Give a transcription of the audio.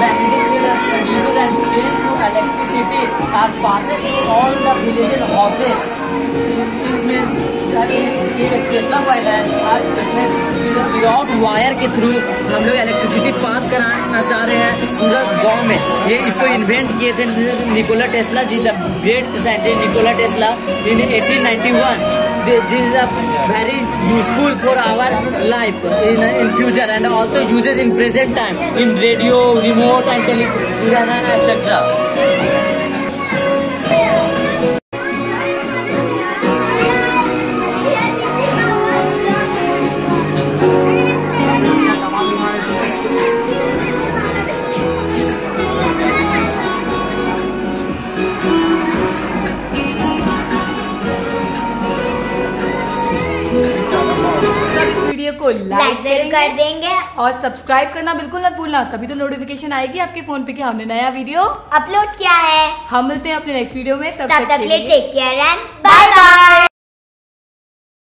magnetic field reduces and change to electricity are passes through all the villages houses. It means ये Tesla coil है और इसमें without wire के through हम लोग इलेक्ट्रिसिटी पास कराना चाह रहे हैं पूरा गाँव में ये इसको इन्वेंट किए थे Nikola Tesla ji the great scientist Nikola Tesla in 1891 this, this is a very useful for our life in, in future and also uses in present time in radio, remote and television etc. सब इस video को like ज़रूर कर देंगे। और subscribe करना बिल्कुल मत भूलना तभी तो नोटिफिकेशन आएगी आपके फ़ोन पे कि हमने नया वीडियो अपलोड किया है। हम मिलते हैं अपने नेक्स्ट वीडियो में तब, तब तक के लिए take care and bye bye